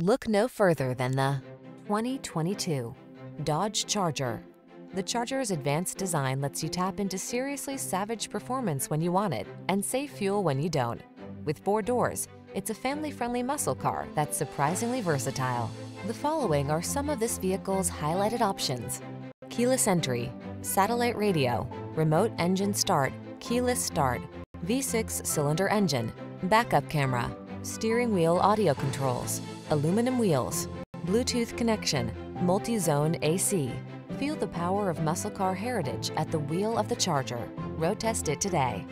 Look no further than the 2022 Dodge Charger. The Charger's advanced design lets you tap into seriously savage performance when you want it and save fuel when you don't. With four doors, it's a family-friendly muscle car that's surprisingly versatile. The following are some of this vehicle's highlighted options. Keyless entry, satellite radio, remote engine start, keyless start, V6 cylinder engine, backup camera, steering wheel audio controls, aluminum wheels, Bluetooth connection, multi-zone AC. Feel the power of muscle car heritage at the wheel of the Charger. Road test it today.